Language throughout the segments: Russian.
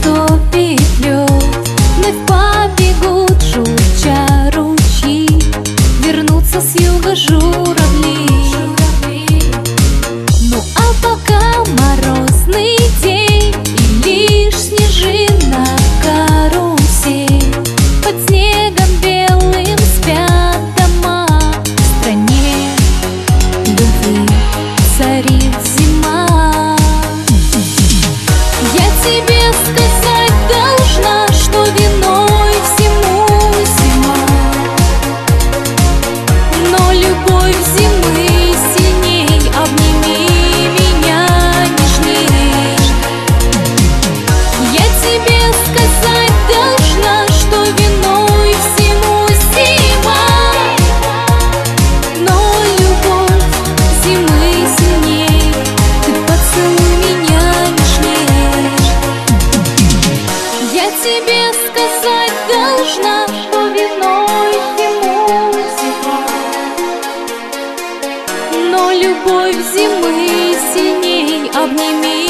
поступит лед. Вновь побегут журча ручьи Вернутся с юга жук тебе сказать да? Я тебе сказать должна, что виной ему зима. Но любовь зимы синей обними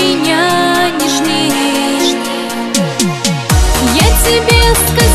меня нежней. Я тебе сказать